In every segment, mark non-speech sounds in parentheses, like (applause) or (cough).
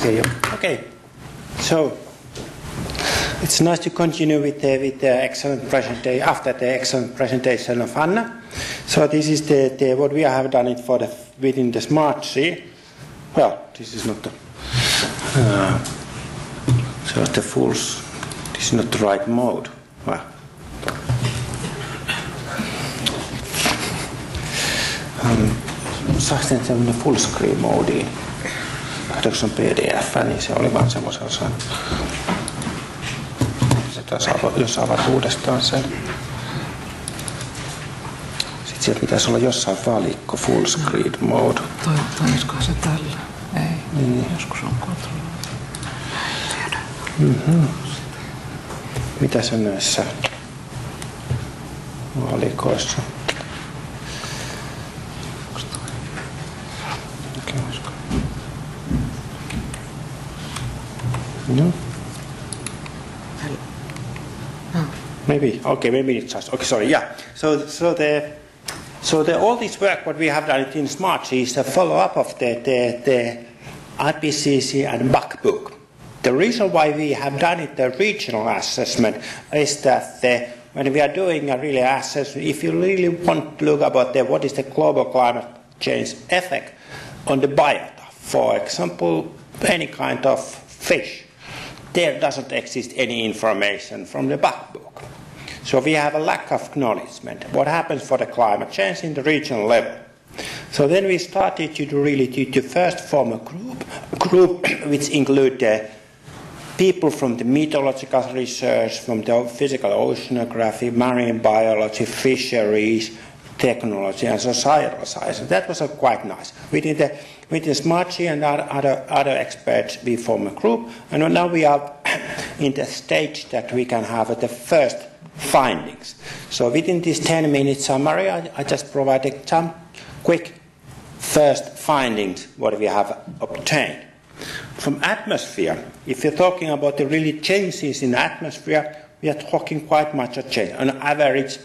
Okay, okay. So it's nice to continue with the, with the excellent presentation after the excellent presentation of Anna. So this is the, the what we have done it for the within the SmartSea. Well, this is not the uh, so the full. This is not the right mode. Well. Um, sen semmoinen full screen moodiin? Katsoinko on PDF, niin se oli vaan semmoisella se taas avo, jos avaat uudestaan sen. Sitten sieltä pitäisi olla jossain valikko full screen mode. Toi, se tällä? Ei. Niin. Joskus on kontrolli. Mm-hmm. Mitä se näissä valikoissa? Okay. No. Ah. Maybe okay, maybe it's just okay. Sorry, yeah. So, so the so the all this work what we have done in Smart is a follow up of the the, the IPCC and BACC book. The reason why we have done it the regional assessment is that the, when we are doing a really assessment, if you really want to look about the, what is the global climate change effect on the biota, for example, any kind of fish, there doesn't exist any information from the BACC book. So we have a lack of acknowledgement. What happens for the climate change in the regional level? So then we started to really to, to first form a group, a group (coughs) which include the people from the meteorological research, from the physical oceanography, marine biology, fisheries, technology, and societal science. That was uh, quite nice. Within the within SmartSea and other, other experts, we form a group, and now we are (coughs) in the stage that we can have the first findings. So within this 10 minute summary, I, I just provided some quick first findings what we have obtained. From atmosphere, if you're talking about the really changes in atmosphere, we are talking quite much a change. On average,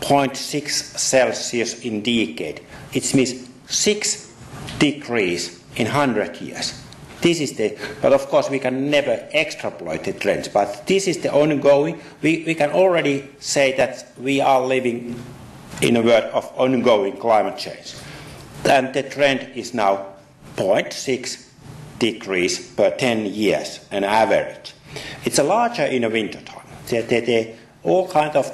0.6 Celsius in decade. It means 6 degrees in 100 years. This is the, but of course we can never extrapolate the trends, but this is the ongoing, we, we can already say that we are living in a world of ongoing climate change. And the trend is now 0.6 degrees per 10 years, an average. It's a larger in the winter time. The, the, the, all kind of,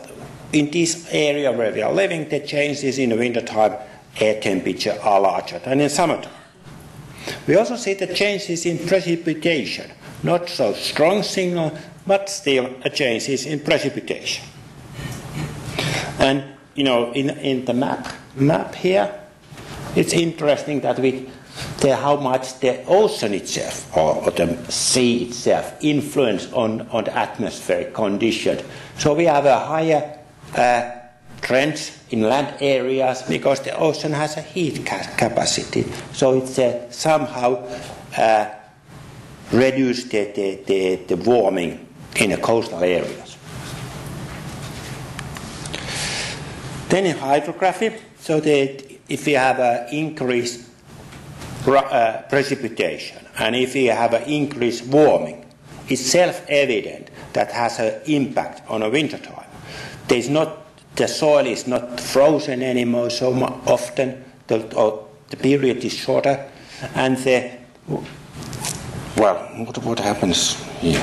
in this area where we are living, the changes in the winter time, air temperature are larger than in summertime. We also see the changes in precipitation, not so strong signal, but still a changes in precipitation. And you know, in, in the map map here, it's interesting that we the, how much the ocean itself or, or, the sea itself influence on, on the atmospheric condition. So we have a higher uh, trends in land areas because the ocean has a heat ca- capacity. So it's uh, somehow uh, reduce the, the, the, the warming in the coastal areas. Then in hydrography, so that if you have an increased uh, precipitation and if you have an increased warming, it's self-evident that has an impact on a winter time. There's not the soil is not frozen anymore so often, the, the period is shorter, and the well, what, what happens here?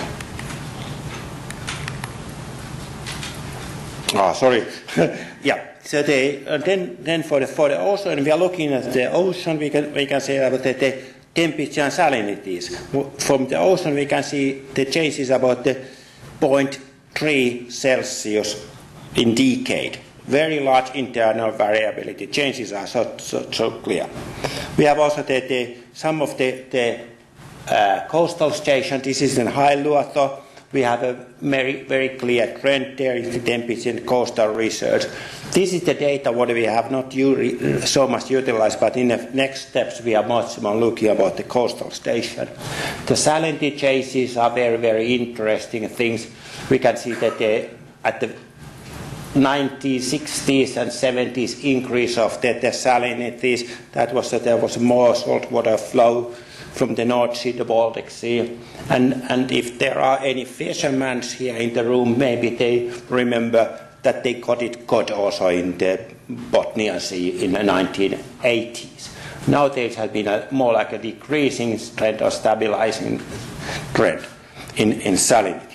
Ah, oh, sorry. (laughs) yeah. So uh, then, then for the for the ocean, we are looking at the ocean. We can we can say about the, the temperature and salinities. From the ocean, we can see the changes about the 0.3 Celsius in decade. Very large internal variability. Changes are so, so, so clear. We have also the, the, some of the, the uh, coastal stations. This is in Hailuoto. We have a very, very clear trend there in the temperature in coastal research. This is the data what we have not so much utilized, but in the next steps we are much more looking about the coastal station. The salinity changes are very, very interesting things. We can see that at the 90s, 60s, and 70s increase of the, the salinities. That was that there was more saltwater flow from the North Sea to Baltic Sea. And, and if there are any fishermen here in the room, maybe they remember that they got it caught also in the Bothnian Sea in the 1980s. Now there has been a, more like a decreasing trend or stabilizing trend in, in salinity.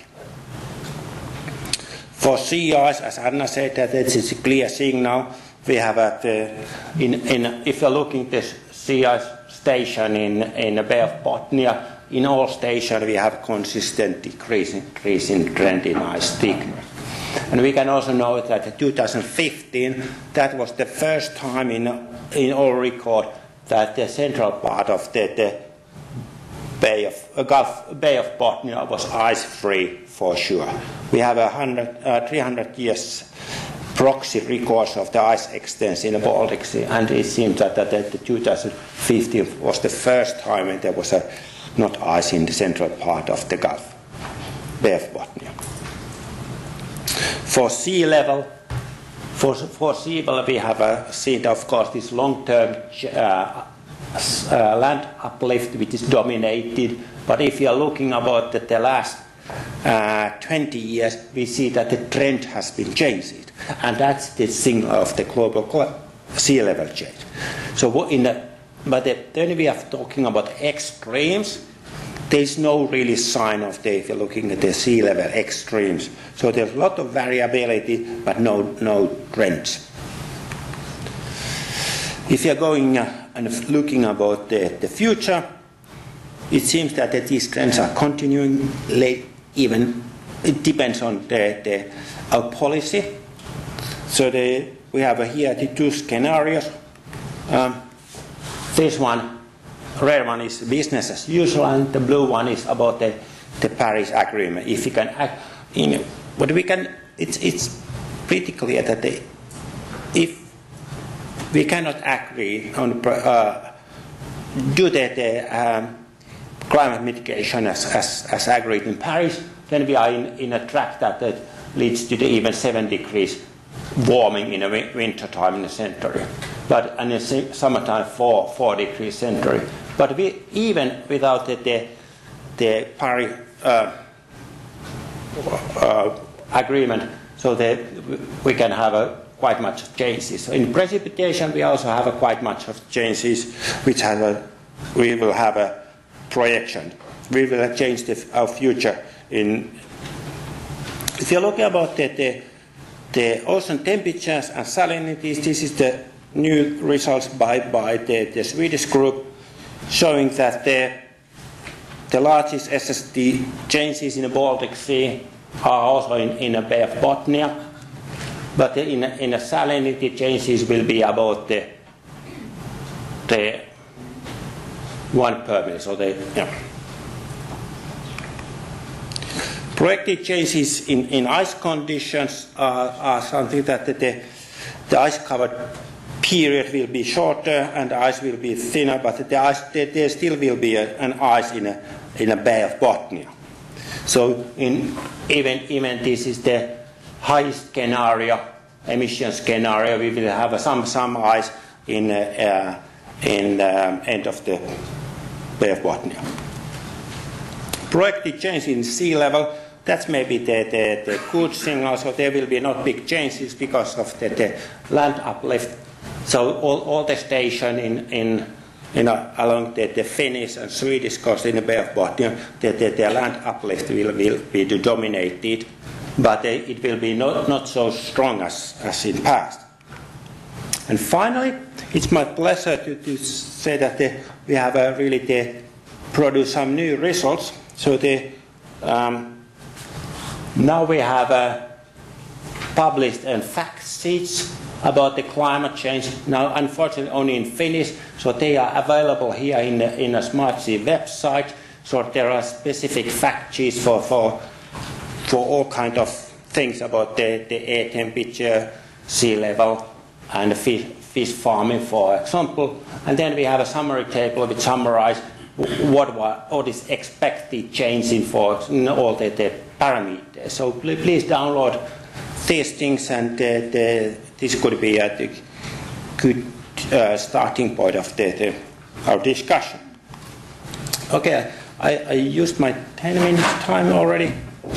For ice, as Anna said, that it is a clear signal. We have at the, uh, in, in, if you're looking sea ice station in, in the Bay of Bothnia, in all stations we have consistent decreasing, decreasing trend in ice thickness. And we can also note that in 2015, that was the first time in, in all record that the central part of the, the Bay of Gulf Bay of Bothnia was ice-free for sure. We have a hundred, uh, 300 years proxy records of the ice extents in the Baltic Sea, and it seems that, that, that the 2015 was the first time when there was a, not ice in the central part of the Gulf Bay of Bothnia. For sea level, for, for sea level, we have uh, seen, of course, this long-term uh, uh, land uplift which is dominated. But if you are looking about the, the last uh, 20 years, we see that the trend has been changed. And that's the signal of the global sea level change. So what in the, but the, then we are talking about extremes. There is no really sign of the, if you're looking at the sea level extremes. So there's a lot of variability, but no, no trends. If you're going uh, and looking about the, the future, it seems that, these trends are continuing late, even it depends on the, the our policy. So the, we have here the two scenarios. Um, this one, red one is business as usual, and the blue one is about the, the Paris Agreement. If you can act in, but we can, it's it's pretty clear that the, if we cannot agree on uh, do the, the um, climate mitigation as, as, as agreed in Paris, then we are in, in a track that, that leads to the even 7 degrees warming in the winter time in the century. But in the summertime, 4, 4 degrees century. But we, even without the, the, the Paris uh, uh, agreement, so that we can have a quite much of changes. So in precipitation, we also have a quite much of changes, which have a, we will have a projection. We will change the, our future in. If you look about the, the, the ocean temperatures and salinities, this is the new results by, by the, the Swedish group showing that the, the largest SST changes in the Baltic Sea are also in, in the Bay of Bothnia but in, in a salinity changes will be about the, the one per mille. So the yeah. projected changes in, in ice conditions are, are something that the, the, the ice covered period will be shorter and ice will be thinner, but the ice, there, there still will be a, an ice in a, in a Bay of Bothnia. So in, even, even this is the highest scenario, emission scenario, we will have some, some ice in, uh, in um, end of the Bay of Bothnia. Projected change in sea level, that's maybe the, the, the good signal, so there will be not big changes because of the, the land uplift. So all, all the station in, in you know, along the, the Finnish and Swedish coast in the Bay of Bothnia, the, the, the land uplift will, will be dominated but it will be not, not so strong as, as in past. And finally, it's my pleasure to, to say that the, we have uh, really the, produced some new results. So the, um, now we have uh, published uh, fact sheets about the climate change. Now, unfortunately, only in Finnish, so they are available here in the, in a Smartsea website. So there are specific fact sheets for, for for all kind of things about the, the air temperature, sea level, and fish, fish farming, for example. And then we have a summary table which summarizes what, what is expected changing for all the, the parameters. So please download these things, and uh, the, this could be a good uh, starting point of the, the, our discussion. Okay, I, I used my 10 minutes time already,